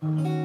Mm-hmm.